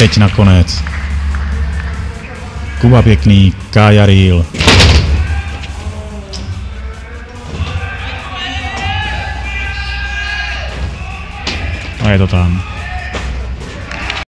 teď nakonec. Kuba pěkný, Kája Reel. A je to tam.